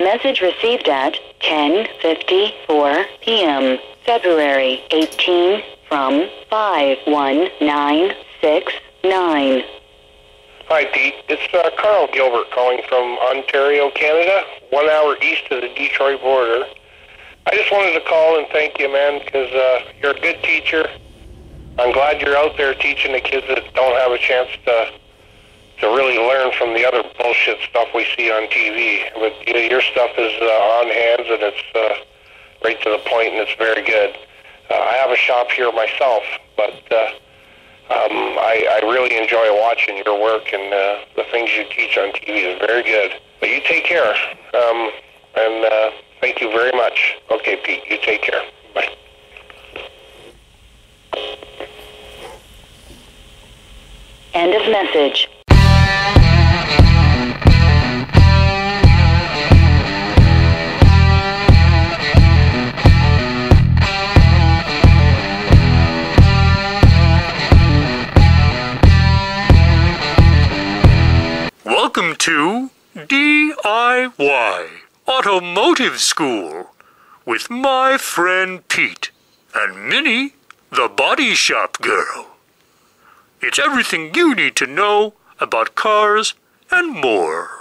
Message received at 10:54 p.m. February 18 from 51969. Hi, Pete. It's uh, Carl Gilbert calling from Ontario, Canada, one hour east of the Detroit border. I just wanted to call and thank you, man, because uh, you're a good teacher. I'm glad you're out there teaching the kids that don't have a chance to to really learn from the other bullshit stuff we see on TV. But you know, your stuff is uh, on hands and it's uh, right to the point and it's very good. Uh, I have a shop here myself, but uh, um, I, I really enjoy watching your work and uh, the things you teach on TV is very good. But you take care, um, and uh, thank you very much. Okay, Pete, you take care. Bye. End of message. Welcome to DIY Automotive School with my friend Pete and Minnie, the body shop girl. It's everything you need to know about cars and more.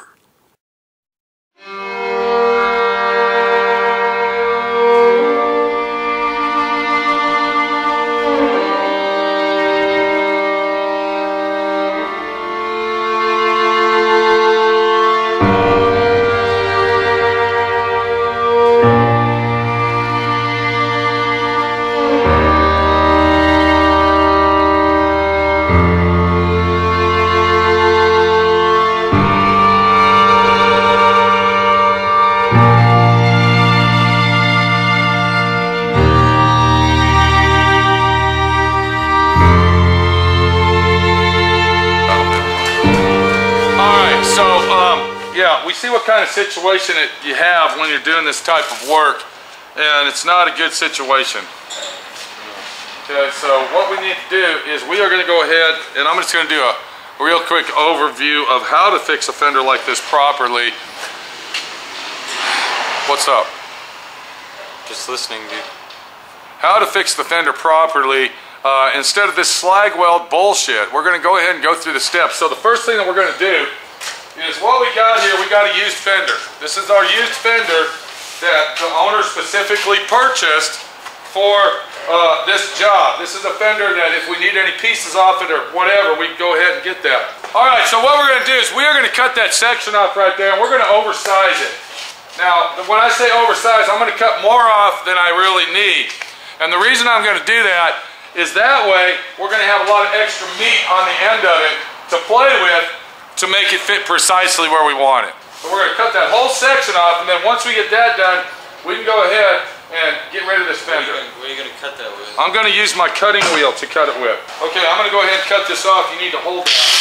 Of situation that you have when you're doing this type of work, and it's not a good situation. Okay, so what we need to do is we are going to go ahead, and I'm just going to do a real quick overview of how to fix a fender like this properly. What's up? Just listening, dude. how to fix the fender properly uh, instead of this slag weld bullshit. We're going to go ahead and go through the steps. So the first thing that we're going to do is what we got here, we got a used fender. This is our used fender that the owner specifically purchased for uh, this job. This is a fender that if we need any pieces off it or whatever, we go ahead and get that. All right, so what we're going to do is we are going to cut that section off right there and we're going to oversize it. Now, when I say oversize, I'm going to cut more off than I really need. And the reason I'm going to do that is that way we're going to have a lot of extra meat on the end of it to play with to make it fit precisely where we want it. So we're going to cut that whole section off and then once we get that done, we can go ahead and get rid of this What are you fender. what are you gonna cut that with? I'm going to use my cutting wheel to cut it with. Okay, I'm going to go ahead and cut this off. You need to hold that.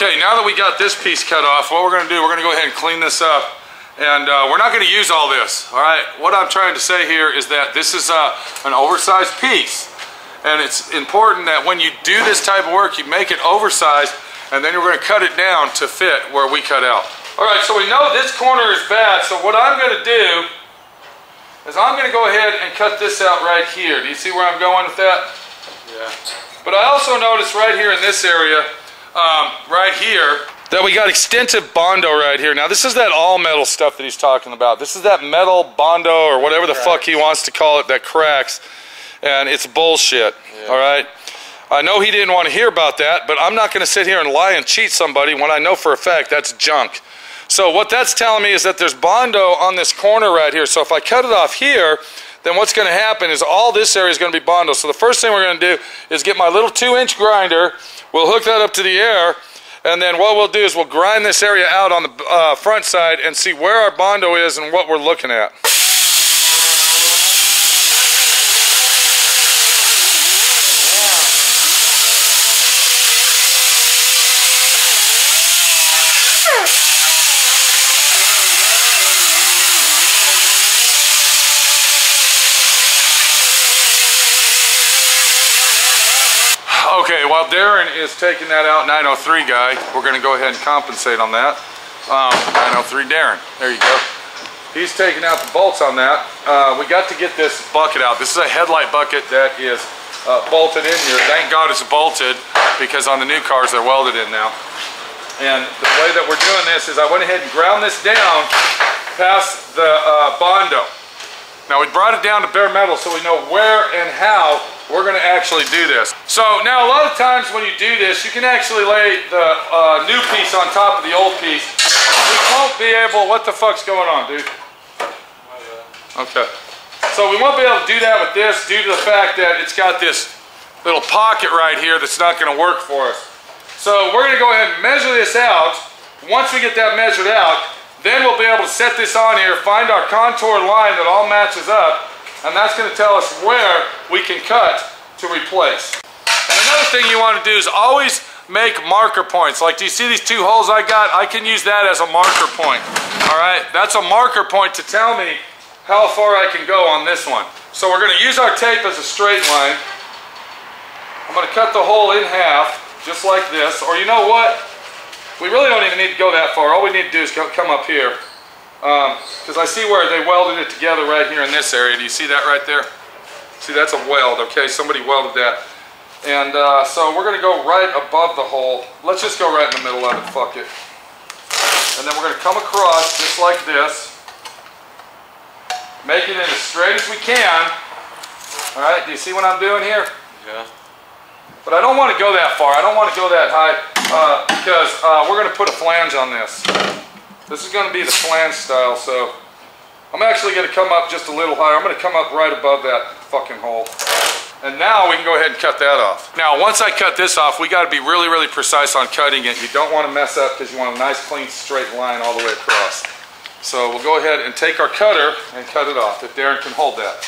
Okay, now that we got this piece cut off, what we're going to do, we're going to go ahead and clean this up. And uh, we're not going to use all this, all right? What I'm trying to say here is that this is uh, an oversized piece. And it's important that when you do this type of work, you make it oversized, and then you're going to cut it down to fit where we cut out. All right, so we know this corner is bad, so what I'm going to do is I'm going to go ahead and cut this out right here. Do you see where I'm going with that? Yeah. But I also noticed right here in this area, um, right here, that we got extensive Bondo right here. Now this is that all metal stuff that he's talking about. This is that metal Bondo or whatever the fuck he wants to call it that cracks. And it's bullshit, all right? I know he didn't want to hear about that, but I'm not going to sit here and lie and cheat somebody when I know for a fact that's junk. So what that's telling me is that there's Bondo on this corner right here. So if I cut it off here, then what's going to happen is all this area is going to be Bondo. So the first thing we're going to do is get my little two inch grinder. We'll hook that up to the air And then what we'll do is we'll grind this area out on the uh, front side and see where our Bondo is and what we're looking at. Okay, while Darren is taking that out 903 guy, we're gonna go ahead and compensate on that. Um, 903 Darren, there you go. He's taking out the bolts on that. Uh, we got to get this bucket out. This is a headlight bucket that is uh, bolted in here. Thank God it's bolted because on the new cars they're welded in now. And the way that we're doing this is I went ahead and ground this down past the uh, Bondo. Now we brought it down to bare metal so we know where and how we're gonna actually do this. So now a lot of times when you do this, you can actually lay the uh, new piece on top of the old piece. We won't be able, what the fuck's going on, dude? Okay. So we won't be able to do that with this due to the fact that it's got this little pocket right here that's not gonna work for us. So we're gonna go ahead and measure this out. Once we get that measured out, then we'll be able to set this on here, find our contour line that all matches up, and that's going to tell us where we can cut to replace. And another thing you want to do is always make marker points. Like, do you see these two holes I got? I can use that as a marker point. All right, that's a marker point to tell me how far I can go on this one. So we're going to use our tape as a straight line. I'm going to cut the hole in half, just like this. Or you know what? We really don't even need to go that far. All we need to do is come up here because um, I see where they welded it together right here in this area. Do you see that right there? See, that's a weld, okay? Somebody welded that. And uh, so we're going to go right above the hole. Let's just go right in the middle of it, fuck it. And then we're going to come across just like this. Make it in as straight as we can. All right, do you see what I'm doing here? Yeah. But I don't want to go that far. I don't want to go that high uh, because uh, we're going to put a flange on this. This is going to be the flange style, so I'm actually going to come up just a little higher. I'm going to come up right above that fucking hole. And now we can go ahead and cut that off. Now, once I cut this off, we got to be really, really precise on cutting it. You don't want to mess up because you want a nice, clean, straight line all the way across. So we'll go ahead and take our cutter and cut it off, if Darren can hold that.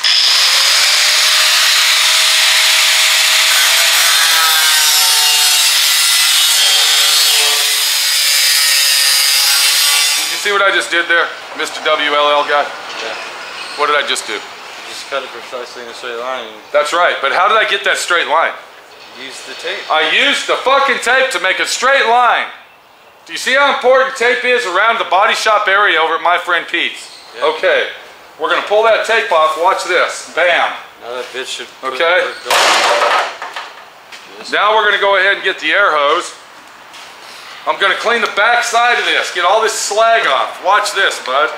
See what I just did there, Mr. WLL guy? Yeah. What did I just do? You just cut it precisely in a straight line. That's right, but how did I get that straight line? Use the tape. I used the fucking tape to make a straight line. Do you see how important tape is around the body shop area over at my friend Pete's? Yeah. Okay, we're gonna pull that tape off, watch this, bam. Now that bitch should Okay. Now we're gonna go ahead and get the air hose. I'm gonna clean the back side of this, get all this slag off. Watch this, bud.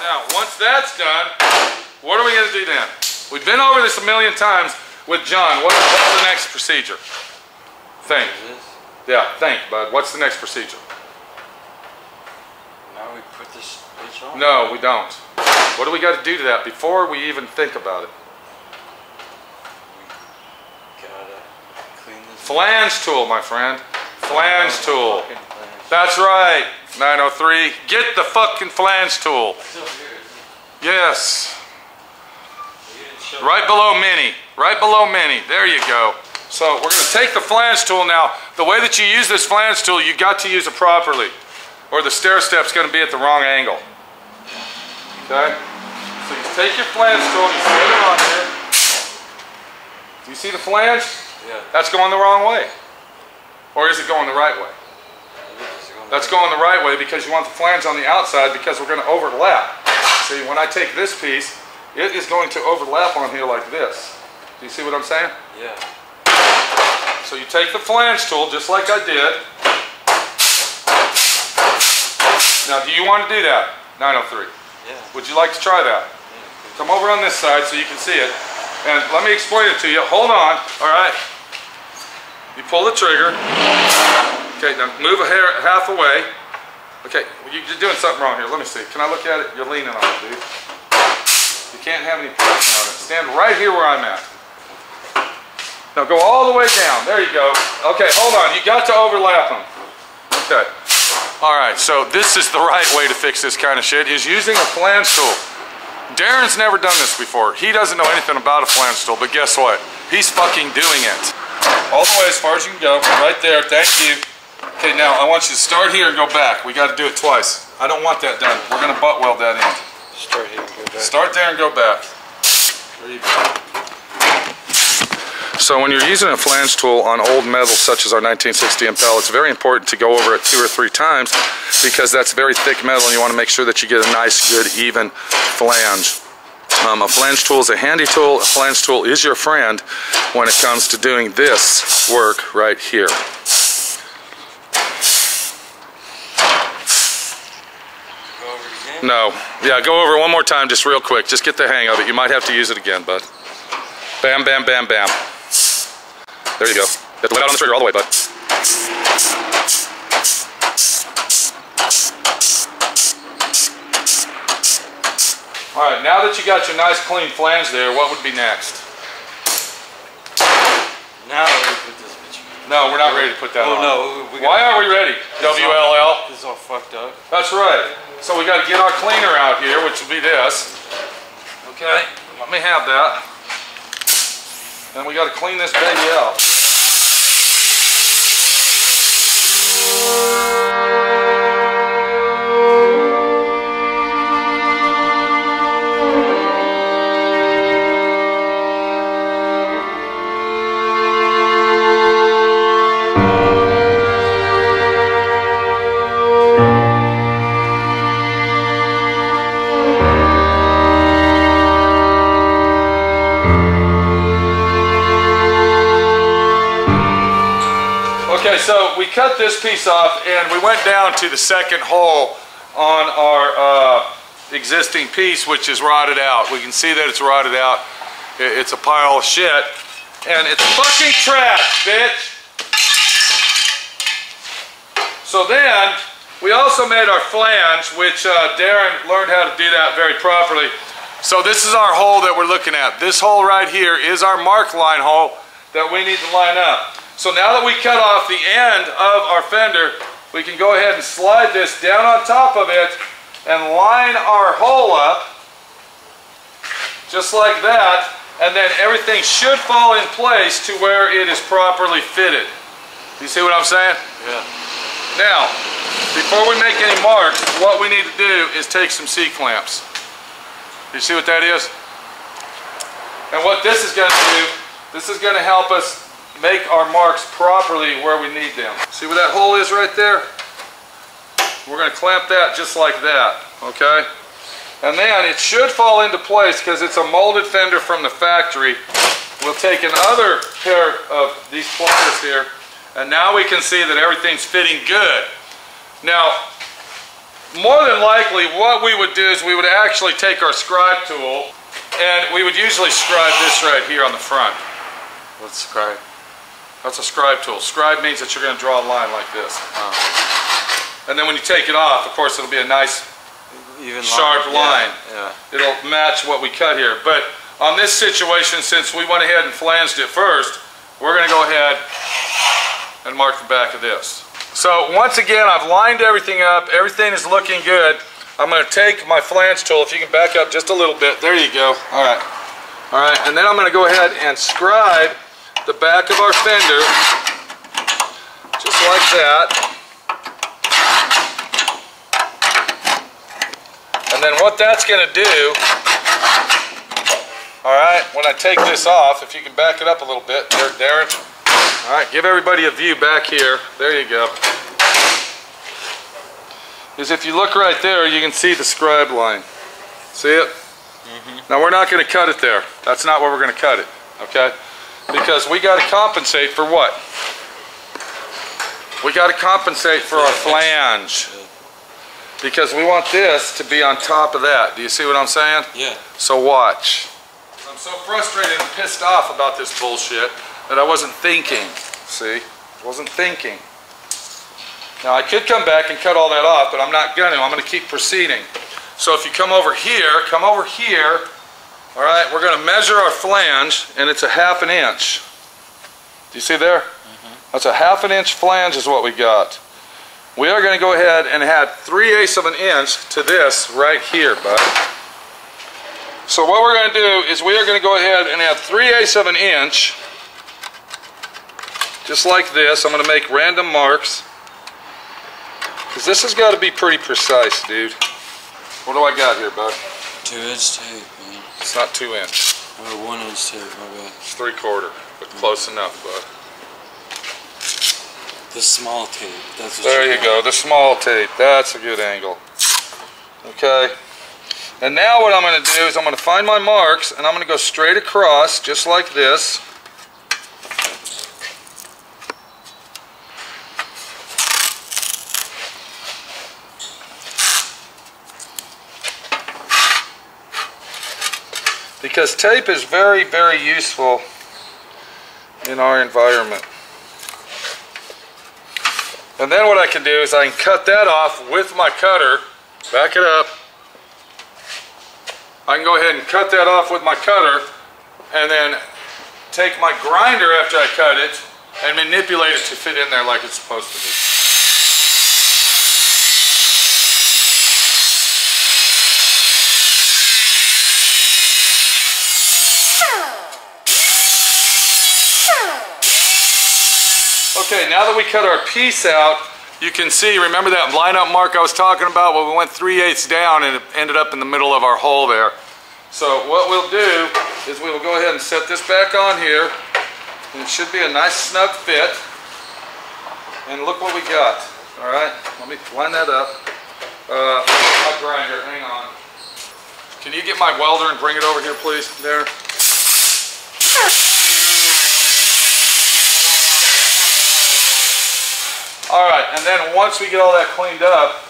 Now, once that's done, what are we gonna do then? We've been over this a million times with John. What, what's the next procedure? Think. Yeah, think, bud. What's the next procedure? Now we put this bitch on. No, we don't. What do we got to do to that before we even think about it? Gotta clean this. Flange tool, my friend. Flange tool. That's right, 903. Get the fucking flange tool. Yes. Right below mini. Right below mini. There you go. So we're going to take the flange tool now. The way that you use this flange tool, you got to use it properly. Or the stair step's going to be at the wrong angle. Okay? So you take your flange tool, you set it on here. Do you see the flange? Yeah. That's going the wrong way. Or is it going the right way? That's going the right way because you want the flange on the outside because we're going to overlap. See, when I take this piece, it is going to overlap on here like this. Do you see what I'm saying? Yeah. So you take the flange tool just like I did. Now, do you want to do that? 903. Yeah. Would you like to try that? Come over on this side so you can see it. And let me explain it to you. Hold on, all right? You pull the trigger. Okay, now move a hair half away. Okay, you're doing something wrong here. Let me see. Can I look at it? You're leaning on it, dude. You can't have any pressure on it. Stand right here where I'm at. Now go all the way down. There you go. Okay, hold on. You got to overlap them. Okay. All right, so this is the right way to fix this kind of shit, is using a flange tool. Darren's never done this before. He doesn't know anything about a flange tool, but guess what? He's fucking doing it. All the way as far as you can go. Right there. Thank you. Okay, now I want you to start here and go back. We got to do it twice. I don't want that done. We're going to butt weld that in. Start here and go back. Start there and go back. There you go. So when you're using a flange tool on old metal such as our 1960 Impala, it's very important to go over it two or three times because that's very thick metal and you want to make sure that you get a nice, good, even flange. Um, a flange tool is a handy tool. A flange tool is your friend when it comes to doing this work right here. No. Yeah, go over one more time just real quick. Just get the hang of it. You might have to use it again, bud. Bam, bam, bam, bam. There you go. You have to let out on the trigger all the way, bud. All right, now that you got your nice clean flange there, what would be next? Now we put this bitch. No, we're not ready to put that Oh on. no, we Why aren't we ready? WLL. This is all fucked up. That's right. So we got to get our cleaner out here, which will be this. Okay, let me have that. And we got to clean this baby out. Música cut this piece off and we went down to the second hole on our uh, existing piece, which is rotted out. We can see that it's rotted out. It's a pile of shit. And it's fucking trash, bitch! So then, we also made our flange, which uh, Darren learned how to do that very properly. So this is our hole that we're looking at. This hole right here is our mark line hole that we need to line up. So now that we cut off the end of our fender, we can go ahead and slide this down on top of it and line our hole up just like that and then everything should fall in place to where it is properly fitted. You see what I'm saying? Yeah. Now, before we make any marks, what we need to do is take some C-clamps. You see what that is? And what this is going to do, this is going to help us make our marks properly where we need them. See where that hole is right there? We're going to clamp that just like that, okay? And then it should fall into place because it's a molded fender from the factory. We'll take another pair of these pliers here and now we can see that everything's fitting good. Now, more than likely what we would do is we would actually take our scribe tool and we would usually scribe this right here on the front. What's scribe? That's a scribe tool. Scribe means that you're going to draw a line like this. And then when you take it off, of course, it'll be a nice, Even Sharp line. line. Yeah. it'll match what we cut here. But on this situation, since we went ahead and flanged it first, we're going to go ahead and mark the back of this. So once again, I've lined everything up. Everything is looking good. I'm going to take my flange tool. If you can back up just a little bit. There you go. All right. All right. And then I'm going to go ahead and scribe the back of our fender just like that. And then what that's going to do, all right, when I take this off, if you can back it up a little bit, there, Darren. All right, give everybody a view back here. There you go. Is if you look right there, you can see the scribe line. See it? Mm -hmm. Now we're not going to cut it there. That's not where we're going to cut it, okay? Because we got to compensate for what? We got to compensate for our flange. Because we want this to be on top of that. Do you see what I'm saying? Yeah. So watch. I'm so frustrated and pissed off about this bullshit that I wasn't thinking. See? Wasn't thinking. Now I could come back and cut all that off, but I'm not gonna. I'm gonna keep proceeding. So if you come over here, come over here, all right, we're gonna measure our flange, and it's a half an inch. Do you see there? Mm-hmm. That's a half an inch flange is what we got. We are going to go ahead and add 3 eighths of an inch to this right here, bud. So what we're going to do is we are going to go ahead and add 3 eighths of an inch, just like this. I'm going to make random marks. Because this has got to be pretty precise, dude. What do I got here, bud? Two inch tape. It's not 2 inch. Or one inch tape, my bad. It's 3 quarter, but close mm. enough, bud. The small tape. That's what There you want. go, the small tape. That's a good angle. Okay. And now what I'm going to do is I'm going to find my marks and I'm going to go straight across just like this. Because tape is very, very useful in our environment. And then what I can do is I can cut that off with my cutter, back it up. I can go ahead and cut that off with my cutter and then take my grinder after I cut it and manipulate it to fit in there like it's supposed to be. Okay, now that we cut our piece out, you can see, remember that lineup mark I was talking about? Well, we went 3 eighths down and it ended up in the middle of our hole there. So what we'll do is we will go ahead and set this back on here. And it should be a nice snug fit. And look what we got. All right, let me line that up. Uh, my grinder, hang on. Can you get my welder and bring it over here, please, there? All right, and then once we get all that cleaned up,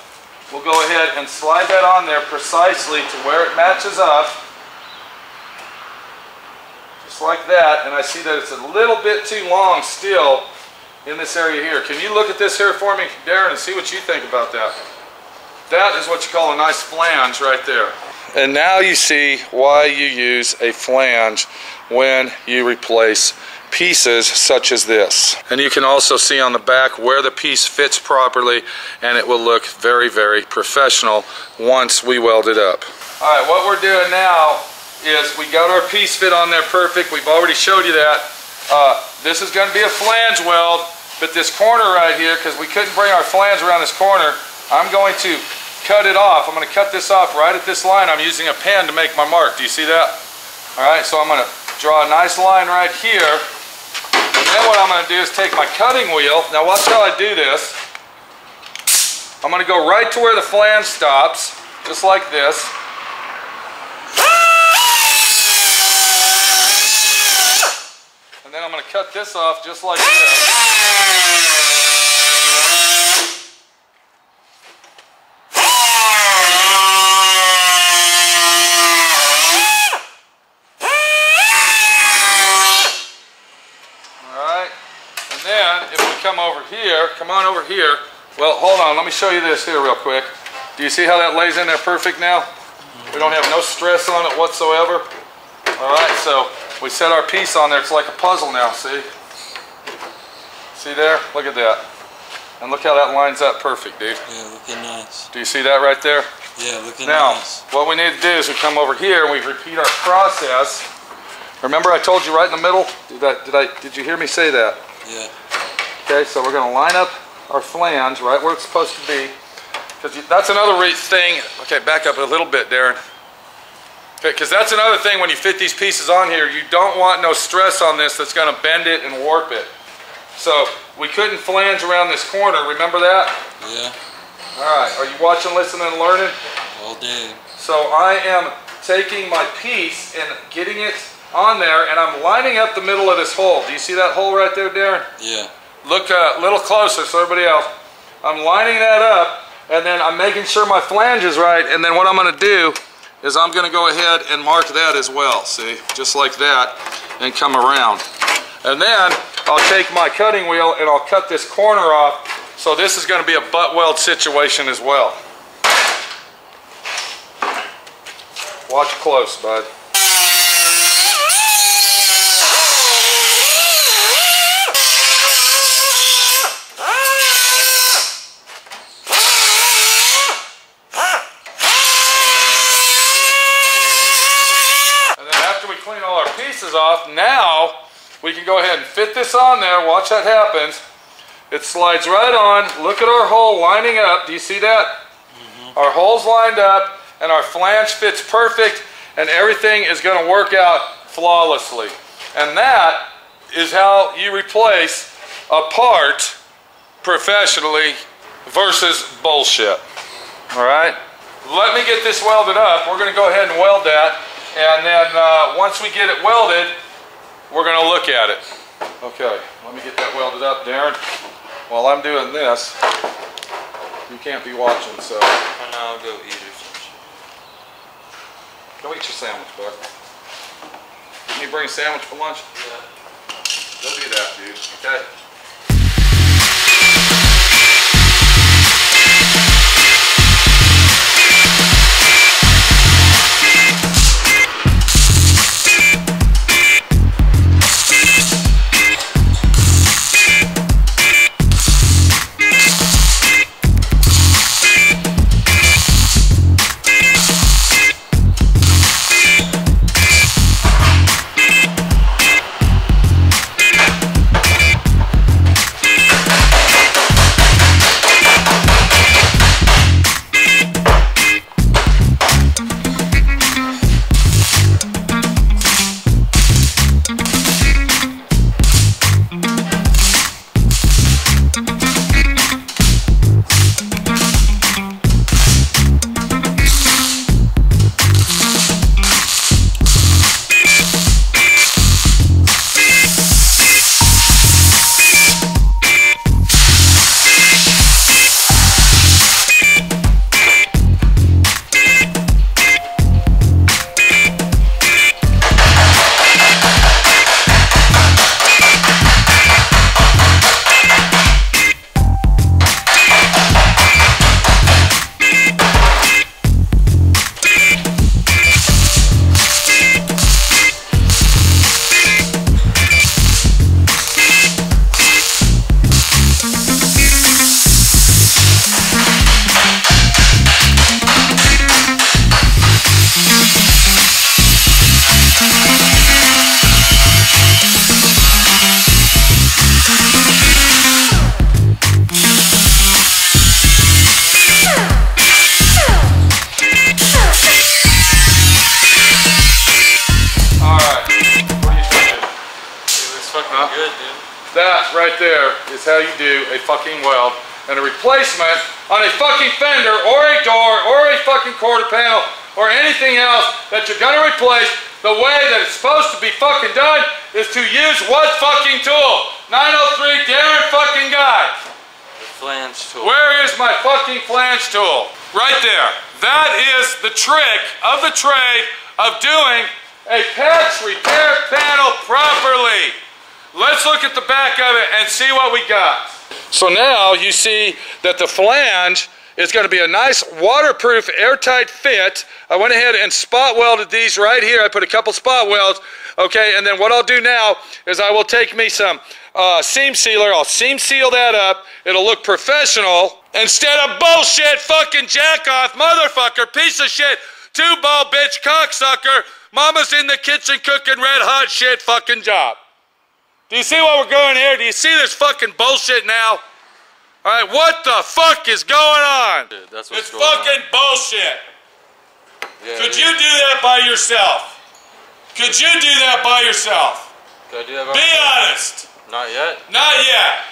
we'll go ahead and slide that on there precisely to where it matches up. Just like that, and I see that it's a little bit too long still in this area here. Can you look at this here for me, Darren, and see what you think about that? That is what you call a nice flange right there. And now you see why you use a flange when you replace pieces such as this. And you can also see on the back where the piece fits properly and it will look very, very professional once we weld it up. All right, what we're doing now is we got our piece fit on there perfect. We've already showed you that. Uh, this is going to be a flange weld, but this corner right here, because we couldn't bring our flange around this corner, I'm going to cut it off. I'm going to cut this off right at this line. I'm using a pen to make my mark. Do you see that? All right, so I'm going to draw a nice line right here. And then what I'm going to do is take my cutting wheel. Now watch how I do this. I'm going to go right to where the flange stops, just like this. And then I'm going to cut this off just like this. Alright, and then if we come over here, come on over here. Well, hold on, let me show you this here real quick. Do you see how that lays in there perfect now? We don't have no stress on it whatsoever. Alright, so we set our piece on there. It's like a puzzle now, see? See there? Look at that. And look how that lines up perfect, dude. Yeah, looking nice. Do you see that right there? Yeah, looking Now, nice. Now, what we need to do is we come over here and we repeat our process. Remember I told you right in the middle? Did I, did I, did you hear me say that? Yeah. Okay, so we're gonna line up our flange right where it's supposed to be. Because that's another thing, okay, back up a little bit, Darren. Okay, because that's another thing when you fit these pieces on here, you don't want no stress on this that's gonna bend it and warp it. So, we couldn't flange around this corner, remember that? Yeah. All right, are you watching, listening, and learning? All day. So I am taking my piece and getting it on there and I'm lining up the middle of this hole. Do you see that hole right there, Darren? Yeah. Look a little closer so everybody else. I'm lining that up and then I'm making sure my flange is right and then what I'm going to do is I'm going to go ahead and mark that as well, see? Just like that and come around. And then I'll take my cutting wheel and I'll cut this corner off so this is going to be a butt weld situation as well. Watch close, bud. clean all our pieces off. Now we can go ahead and fit this on there. Watch that happens. It slides right on. Look at our hole lining up. Do you see that? Mm-hmm. Our hole's lined up and our flange fits perfect and everything is going to work out flawlessly. And that is how you replace a part professionally versus bullshit. All right? Let me get this welded up. We're going to go ahead and weld that. And then uh, once we get it welded, we're going to look at it. Okay, let me get that welded up, Darren. While I'm doing this, you can't be watching, so And I'll go eat or some shit. go eat your sandwich, bud. Didn't you bring a sandwich for lunch? Yeah. Go do that, dude. Okay. That right there is how you do a fucking weld and a replacement on a fucking fender or a door or a fucking quarter panel or anything else that you're gonna replace. The way that it's supposed to be fucking done is to use what fucking tool? 903 Darren fucking guy. The flange tool. Where is my fucking flange tool? Right there. That is the trick of the trade of doing a patch repair panel properly. Let's look at the back of it and see what we got. So now you see that the flange is going to be a nice waterproof airtight fit. I went ahead and spot welded these right here. I put a couple spot welds. Okay, and then what I'll do now is I will take me some uh, seam sealer. I'll seam seal that up. It'll look professional instead of bullshit fucking jack off motherfucker piece of shit two ball bitch cocksucker. Mama's in the kitchen cooking red hot shit fucking job. Do you see what we're going here? Do you see this fucking bullshit now? All right, what the fuck is going on? Dude, that's what's It's going on. fucking bullshit. Yeah, Could you do that by yourself? Could you do that by yourself? Could I do that by Be honest. Not yet. Not yet.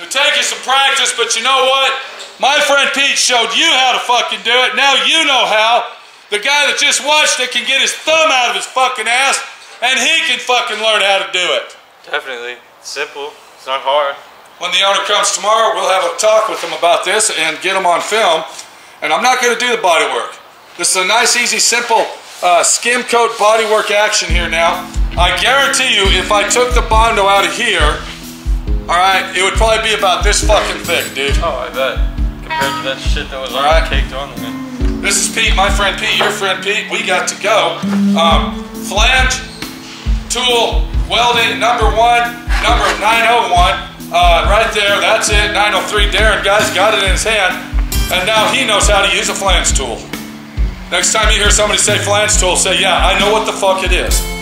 It'll take you some practice, but you know what? My friend Pete showed you how to fucking do it. Now you know how. The guy that just watched it can get his thumb out of his fucking ass, and he can fucking learn how to do it. Definitely. Simple. It's not hard. When the owner comes tomorrow, we'll have a talk with him about this and get him on film. And I'm not going to do the body work. This is a nice, easy, simple uh, skim coat body work action here now. I guarantee you, if I took the Bondo out of here, all right, it would probably be about this fucking thick, dude. Oh, I bet. Compared to that shit that was Alright. already caked on there. This is Pete, my friend Pete, your friend Pete. We got to go. Um, flange, tool, welding, number one, number 901. Uh, right there, that's it, 903. Darren, guys, got it in his hand. And now he knows how to use a flange tool. Next time you hear somebody say flange tool, say, yeah, I know what the fuck it is.